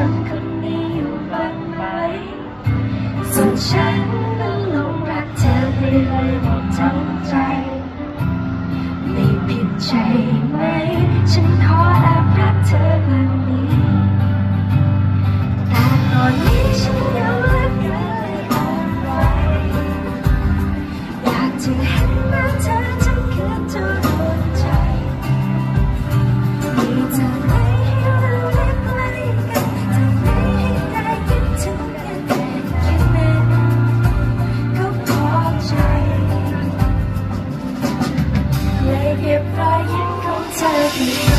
ฉันคนนี้อยู่บ้างไหมส่วนฉันนั้นหลงรักเธอไปเลยหมดทั้งใจ ไม่ผิดใจไหม Thank you.